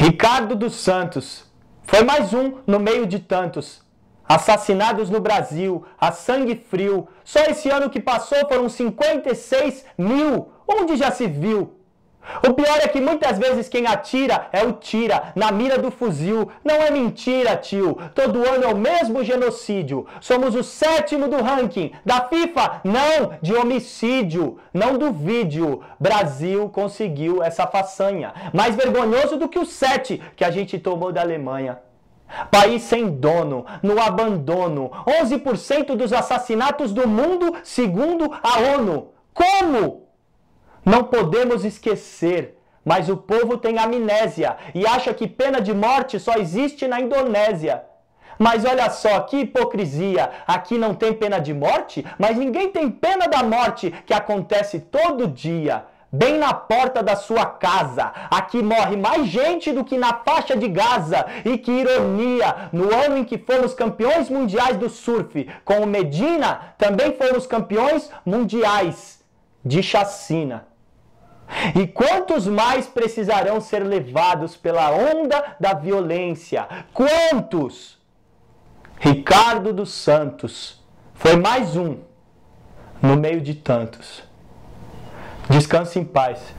Ricardo dos Santos foi mais um no meio de tantos. Assassinados no Brasil, a sangue frio. Só esse ano que passou foram 56 mil. Onde já se viu? O pior é que muitas vezes quem atira é o tira, na mira do fuzil. Não é mentira, tio. Todo ano é o mesmo genocídio. Somos o sétimo do ranking. Da FIFA? Não, de homicídio. Não do vídeo. Brasil conseguiu essa façanha. Mais vergonhoso do que o sete que a gente tomou da Alemanha. País sem dono, no abandono. 11% dos assassinatos do mundo, segundo a ONU. Como? Não podemos esquecer, mas o povo tem amnésia e acha que pena de morte só existe na Indonésia. Mas olha só que hipocrisia! Aqui não tem pena de morte, mas ninguém tem pena da morte que acontece todo dia, bem na porta da sua casa. Aqui morre mais gente do que na faixa de Gaza. E que ironia! No ano em que fomos campeões mundiais do surf, com o Medina, também fomos campeões mundiais de chacina. E quantos mais precisarão ser levados pela onda da violência? Quantos? Ricardo dos Santos foi mais um no meio de tantos. Descanse em paz.